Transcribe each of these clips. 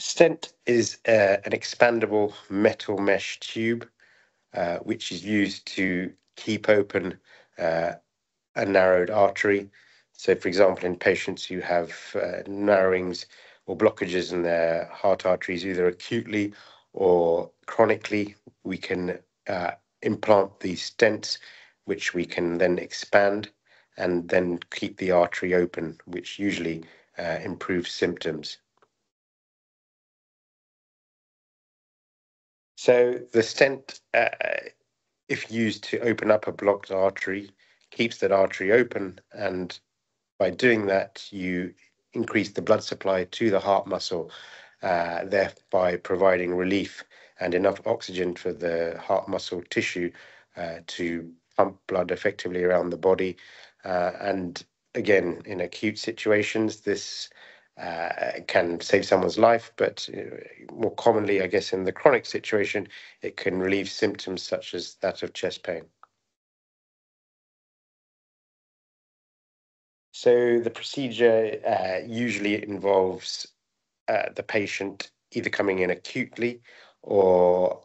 Stent is uh, an expandable metal mesh tube uh, which is used to keep open uh, a narrowed artery. So, for example, in patients who have uh, narrowings or blockages in their heart arteries, either acutely or chronically, we can uh, implant these stents, which we can then expand and then keep the artery open, which usually uh, improves symptoms. So the stent, uh, if used to open up a blocked artery, keeps that artery open, and by doing that, you increase the blood supply to the heart muscle, uh, thereby providing relief and enough oxygen for the heart muscle tissue uh, to pump blood effectively around the body. Uh, and again, in acute situations, this uh, can save someone's life, but more commonly, I guess, in the chronic situation, it can relieve symptoms such as that of chest pain. So the procedure uh, usually involves uh, the patient either coming in acutely or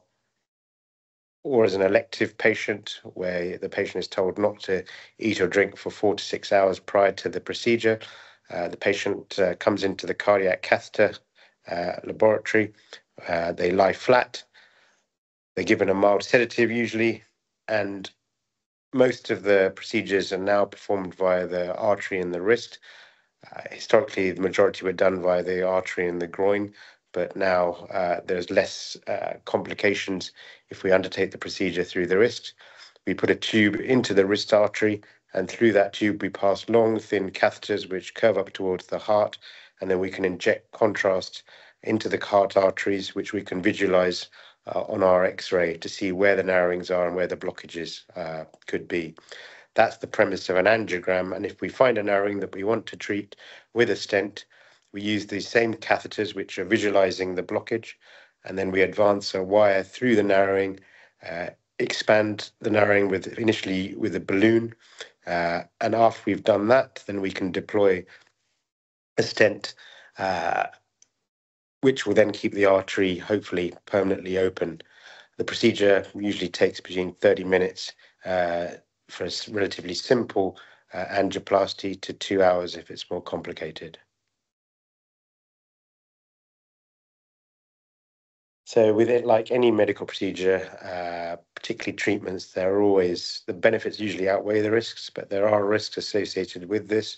or as an elective patient where the patient is told not to eat or drink for four to six hours prior to the procedure the patient uh, comes into the cardiac catheter uh, laboratory. Uh, they lie flat. They're given a mild sedative usually, and most of the procedures are now performed via the artery in the wrist. Uh, historically, the majority were done via the artery in the groin, but now uh, there's less complications if we undertake the procedure through the wrist. We put a tube into the wrist artery and through that tube we pass long thin catheters which curve up towards the heart and then we can inject contrast into the heart arteries which we can visualize uh, on our x-ray to see where the narrowings are and where the blockages uh, could be. That's the premise of an angiogram and if we find a narrowing that we want to treat with a stent we use the same catheters which are visualizing the blockage and then we advance a wire through the narrowing uh, expand the narrowing with initially with a balloon uh, and after we've done that, then we can deploy a stent, uh, which will then keep the artery hopefully permanently open. The procedure usually takes between 30 minutes uh, for a relatively simple uh, angioplasty to two hours if it's more complicated. So, with it, like any medical procedure, uh, particularly treatments, there are always the benefits usually outweigh the risks, but there are risks associated with this.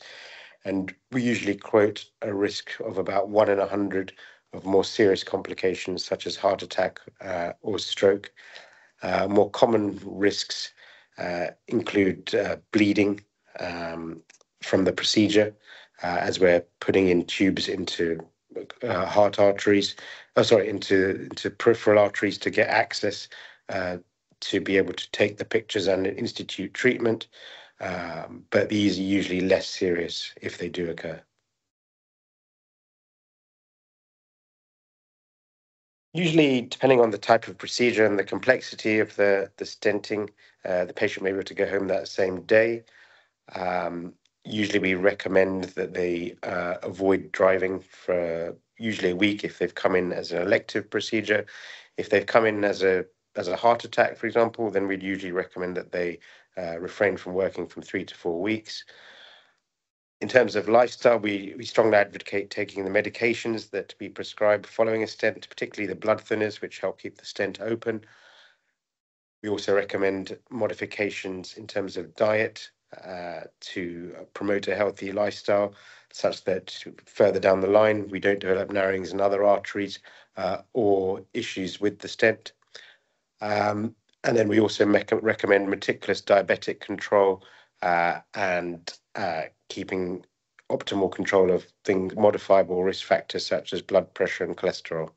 And we usually quote a risk of about one in a hundred of more serious complications, such as heart attack uh, or stroke. Uh, more common risks uh, include uh, bleeding um, from the procedure, uh, as we're putting in tubes into uh, heart arteries, oh, sorry, into into peripheral arteries to get access uh, to be able to take the pictures and institute treatment. Um, but these are usually less serious if they do occur. Usually, depending on the type of procedure and the complexity of the, the stenting, uh, the patient may be able to go home that same day. Um, usually we recommend that they uh, avoid driving for usually a week if they've come in as an elective procedure. If they've come in as a as a heart attack, for example, then we'd usually recommend that they uh, refrain from working from three to four weeks. In terms of lifestyle, we, we strongly advocate taking the medications that we prescribe following a stent, particularly the blood thinners, which help keep the stent open. We also recommend modifications in terms of diet uh, to promote a healthy lifestyle, such that further down the line we don't develop narrowings in other arteries uh, or issues with the stent. Um, and then we also recommend meticulous diabetic control uh, and uh, keeping optimal control of things, modifiable risk factors such as blood pressure and cholesterol.